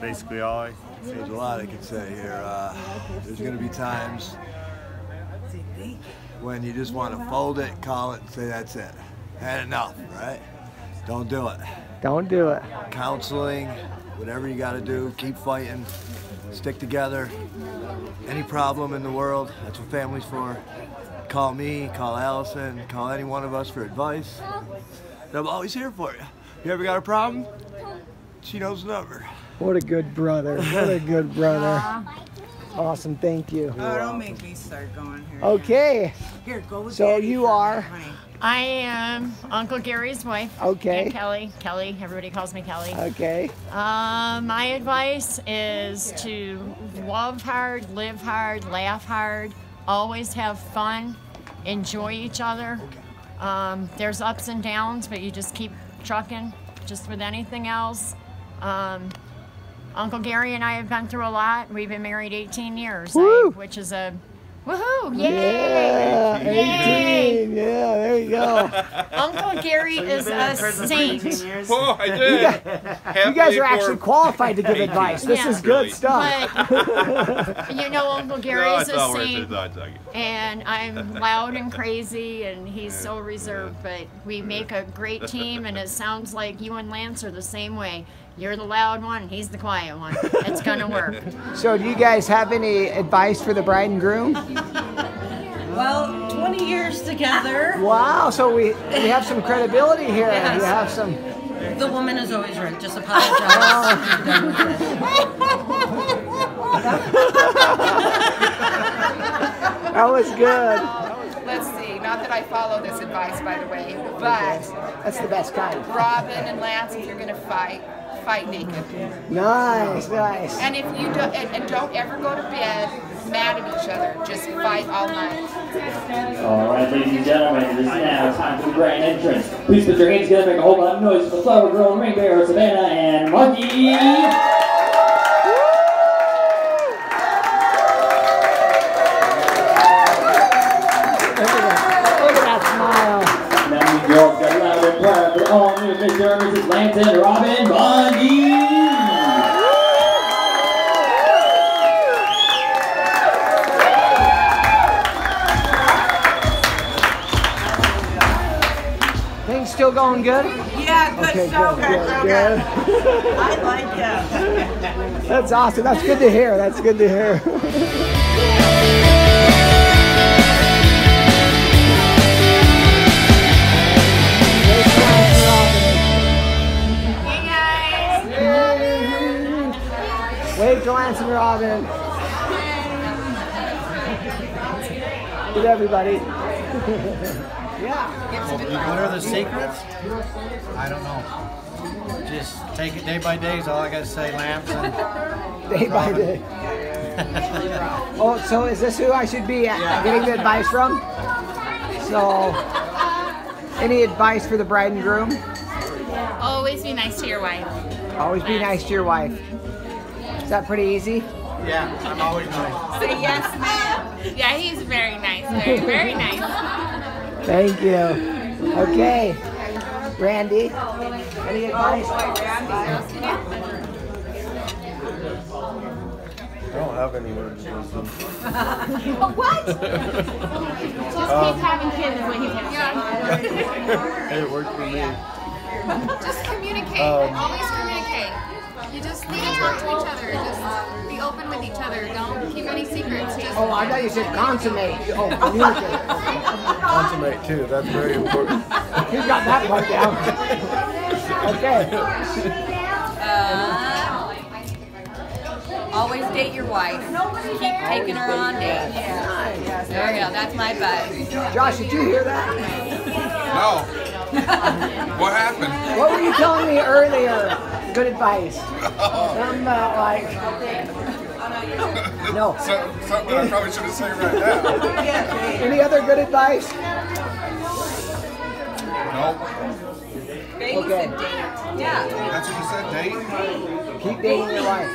basically all I There's a lot I could say here. Uh, there's going to be times when you just want to fold it, call it, and say that's it. Had enough, right? Don't do it. Don't do it. Counseling, whatever you got to do, keep fighting, stick together. Any problem in the world, that's what family's for. Call me, call Allison, call any one of us for advice. And I'm always here for you. You ever got a problem? She knows the number. What a good brother. What a good brother. Awesome. Thank you. Oh, don't make me start going here. Okay. Here, go with So Daddy you are- I am Uncle Gary's wife. Okay. Aunt Kelly. Kelly. Everybody calls me Kelly. Okay. Um, my advice is to love hard, live hard, laugh hard, always have fun, enjoy each other. Um, there's ups and downs, but you just keep trucking, just with anything else. Um, Uncle Gary and I have been through a lot. We've been married 18 years, Woo! I- which is a woohoo! Yay! Yeah. Yay! 18. Yeah, there you go. Uncle Gary is a saint. Oh, I did. You guys are actually qualified to give advice. This Yeah. is good Really? stuff. But you know, Uncle No, is a not worth it. saint, No, it's okay. and I'm loud and crazy, and he's so reserved. But we make a great team, and it sounds like you and Lance are the same way. You're the loud one, he's the quiet one. It's gonna work. So, do you guys have any advice for the bride and groom? Well, 20 years together. Wow. So we we have some credibility here. Yes. You have some. The woman is always right. Just apologize. You're done with it. That was good. Let's see, not that I follow this advice, by the way, but That's the best kind. Robin and Lance, if you're gonna fight, fight naked. Nice, nice. And if you don't, and, and don't ever go to bed mad at each other, just fight all night. All right, ladies and gentlemen, it is now time for the grand entrance. Please put your hands together, make a whole lot of noise for the Flower Girl, Rain Bear, Savannah, and Monkey. Mr. and Mrs. Lance and Robin Bundy. Things still going good? Yeah, good Okay, stuff. good, good, good. I like you. That's awesome. That's good to hear. That's good to hear. Wave to Lance and Robin. Good everybody. Yeah. What are the secrets? I don't know. Just take it day by day is all I gotta say, Lance. And Day by day. Oh, so is this who I should be uh, getting the advice from? So, any advice for the bride and groom? Always be nice to your wife. Always be nice to your wife. Is that pretty easy? yeah, I'm always nice. Say yes, ma'am. Yeah, he's very nice. Very, very nice. Thank you. Okay. Randy, any advice? I don't have any words of wisdom. what? Just keep having kids when what he's gonna say. It worked for me. Just communicate. Um, Always communicate. You just need to talk to each other. Just be open with each other. Don't keep any secrets. Just Oh, I thought you said consummate. Oh, communicate. Consummate too. That's very important. You got that part down. Okay. Uh, always date your wife. Keep taking her on dates. There you go. That's my advice. Josh, did you hear that? No. what happened? What were you telling me earlier? Good advice. Something uh, about like. No. So, something I probably shouldn't say right now. Any other good advice? Nope. Baby Okay. said date. Yeah. That's what you said, date? Keep dating your wife.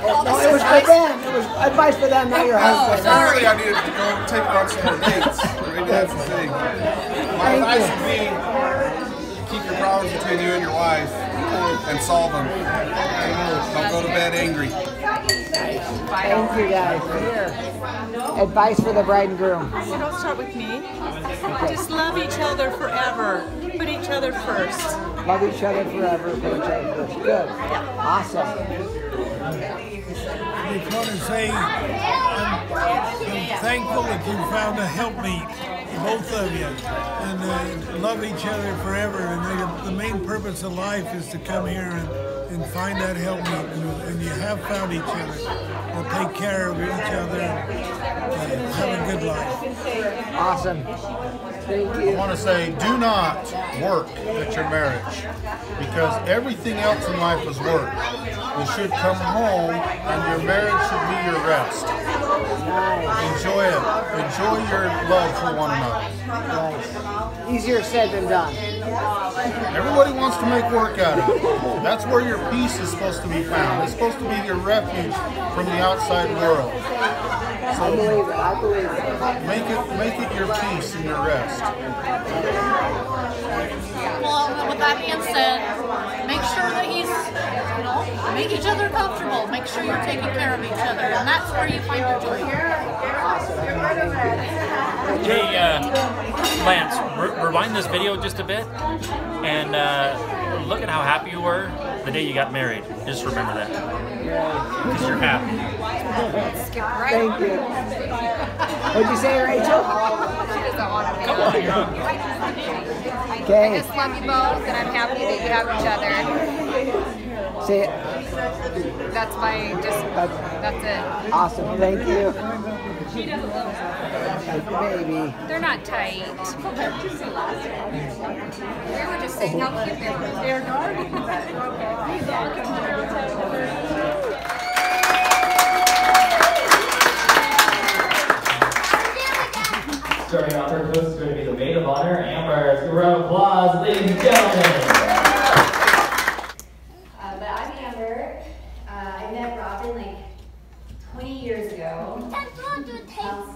Oh, no, it was for them. It was advice for them, not your oh, husband. Apparently, I needed to go take her on some more dates. Maybe that's the thing. My Thank advice you. would be keep your problems between you and your wife. and solve them. Don't go to bed angry. Thank you guys. Advice for the bride and groom. You don't start with me. Just love each other forever. Put each other first. Love each other forever. Put each other first. Good. Awesome. I just want to say I'm, I'm thankful that you found a helpmeet, both of you, and uh, love each other forever. And the, the main purpose of life is to come here and find that helpmeet, and, and you have found each other. We'll take care of each other and have a good life. Awesome. Thank I want to say, do not work at your marriage because everything else in life is work. You should come home and your marriage should be your rest. Enjoy it. Enjoy your love for one another. Easier said than done. Everybody wants to make work out of it. That's where your peace is supposed to be found. It's supposed to be your refuge from the outside world. I believe it. I believe it. Make it make it your peace and your rest. Well, with that being said, make sure that he's, you know, make each other comfortable. Make sure you're taking care of each other, and that's where you find your joy. Hey, uh, Lance, re- rewind this video just a bit and uh, look at how happy you were the day you got married. Just remember that. Because you're happy. Thank you. What'd you say, Rachel? She doesn't want to be. Come on, you're on. Okay. I just love you both, and I'm happy that you have each other. Say it. That's my just. That's it. Awesome. Thank you. Maybe. They're not tight. We were just saying how cute they were. They're Starting off our host is going to be the maid of honor, Amber. Let's give her a round of applause, ladies and gentlemen. Uh, but I'm Amber. Uh, I met Robin like 20 years ago. Not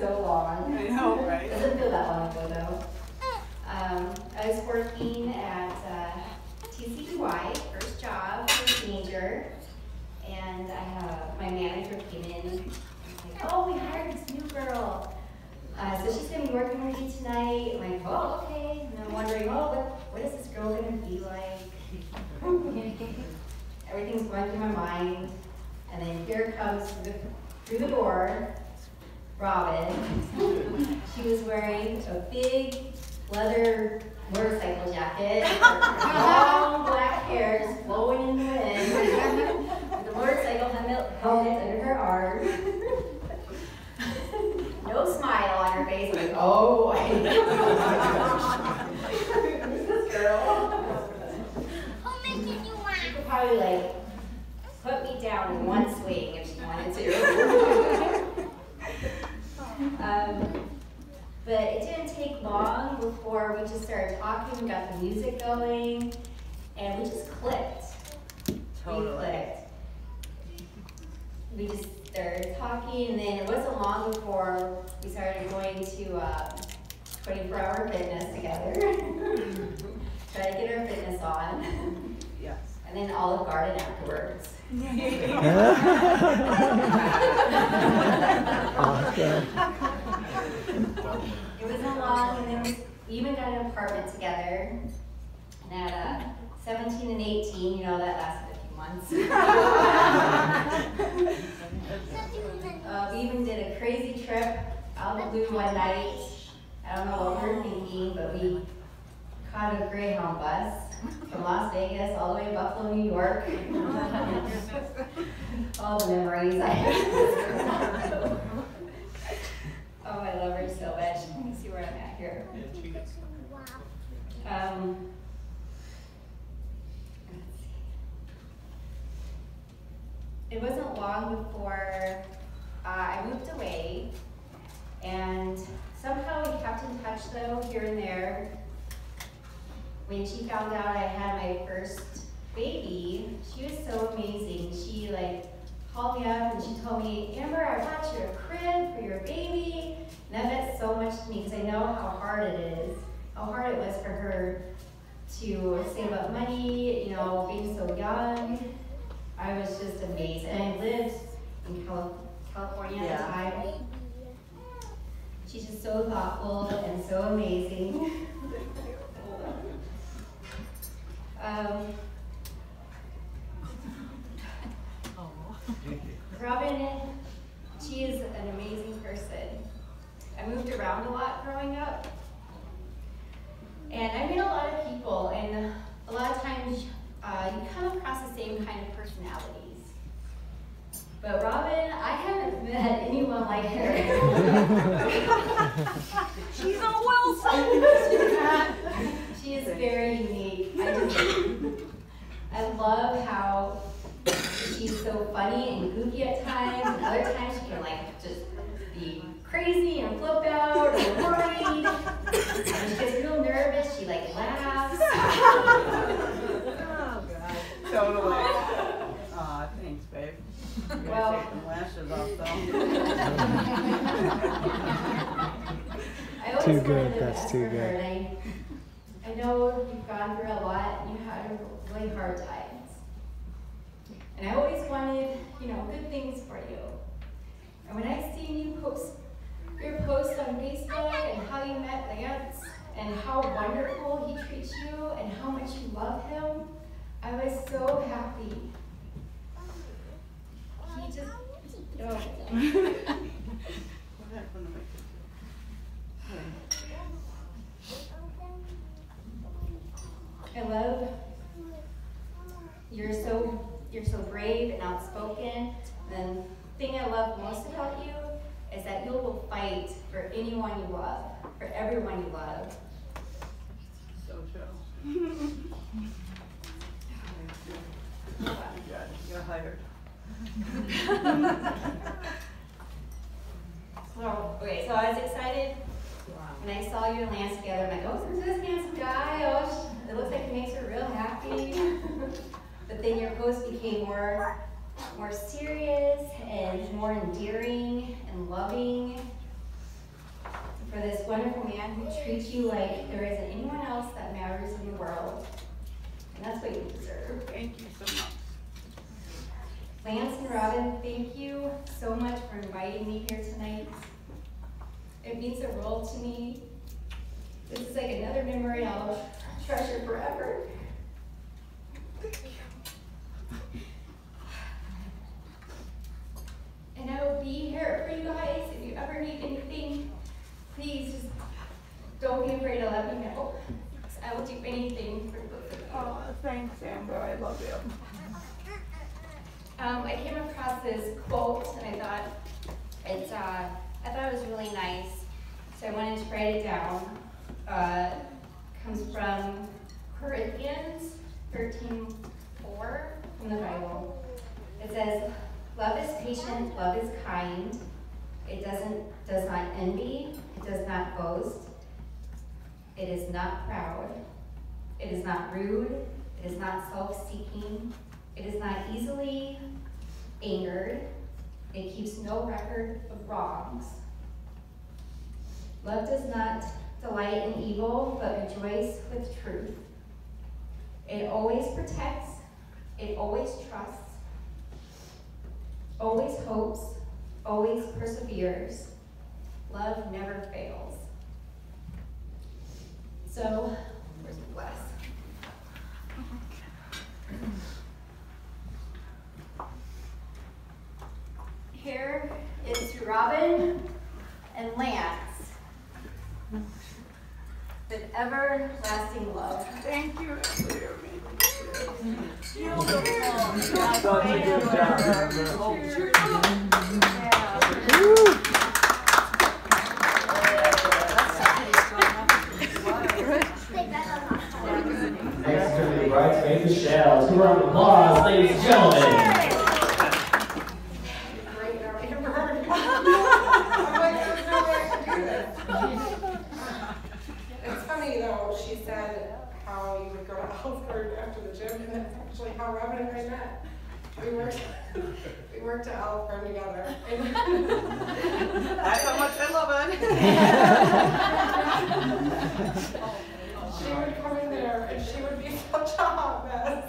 so long. I know, right? Doesn't feel that long ago though. Um, I was working at uh, TCBY, first job, teenager, and I have my manager came in. Like, oh, we hired this new girl. Uh, so she's gonna be working with you tonight. I'm like, oh, okay. And I'm wondering, oh, what, what is this girl gonna be like? Everything's going through my mind. And then here comes through the, through the door, Robin. she was wearing a big leather motorcycle jacket, long black hair just blowing in the wind, with the motorcycle helmet helmet under her arm. no smile on her face, like, oh, who's this girl? She could probably like put me down in one swing if she wanted to. um, but it didn't take long before we just started talking, we got the music going, and we just clicked. Totally. We clicked. We just started talking, and then it wasn't long before we started going to um, 24 hour fitness together. Try to get our fitness on. Yes. And then Olive Garden afterwards. Awesome. It wasn't long, and then we even got an apartment together. And at uh, 17 and 18, you know, that lasted a few months. uh, we even did a crazy trip out of the blue one night. I don't know what we were thinking, but we caught a Greyhound bus from Las Vegas all the way to Buffalo, New York. all the memories I have. Oh, I love her so much. Let me see where I'm at here. Um, it wasn't long before uh, I moved away, and somehow we kept in touch though here and there. When she found out I had my first baby, she was so amazing. She like called me up and she told me, Amber, I bought you a crib for your baby. And that meant so much to me because I know how hard it is, how hard it was for her to save up money, you know, being so young. I was just amazed. And I lived in Cali- California at the time. She's just so thoughtful and so amazing. um, Robin, she is an amazing person. I moved around a lot growing up. And I met a lot of people, and a lot of times uh, you come across the same kind of personalities. But Robin, I haven't met anyone like her. She's a Wilson. she is very unique. I just, I love how she's so funny and goofy at times, times she can like just be crazy and flip out or worried. When she gets real nervous, she like laughs. Oh, God. Totally. Aw, thanks, babe. You gotta Well- take them lashes off, I always Too good, that's too good. I, I know you've gone through a lot and you had really hard times. And I always wanted, you know, good things for you. And when I seen you post your posts on Facebook and how you met Lance and how wonderful he treats you and how much you love him, I was so happy. I love you're so you're so brave and outspoken. The thing I love most about you is that you will fight for anyone you love, for everyone you love. So true. You're hired. So, okay, so I was excited when I saw you and Lance together. I'm like, oh, is this handsome guy? Oh, sh- it looks like he makes her real happy. but then your post became more, more serious and more endearing and loving for this wonderful man who treats you like there isn't anyone else that matters in the world. And that's what you deserve. Thank you so much. Lance and Robin, thank you so much for inviting me here tonight. It means the world to me. This is like another memory I'll treasure forever. And I will be here for you guys if you ever need anything. Please just don't be afraid to let me know. 'cause I will do anything for both of you. Oh, thanks, Amber. I love you. Um, I came across this quote and I thought it's uh, I thought it was really nice, so I wanted to write it down. Uh, comes from Corinthians 13:4 from the Bible. It says, "Love is patient, love is kind. It doesn't does not envy, it does not boast. It is not proud. It is not rude. It is not self-seeking. It is not easily angered. It keeps no record of wrongs. Love does not delight in evil, but rejoices with truth. It always protects. It always trusts. Always hopes. Always perseveres. Love never fails. So, where's the glass? Here is Robin and Lance. With everlasting love. Thank you. Next to the bridesmaid Michelle. Let's give her a round of applause, ladies and gentlemen. It's funny though, she said how you would go to Olive Garden after the gym, and that's and I met. We worked, we worked at Olive Garden together. That's how much I love it. she would come in there and she would be such a hot mess.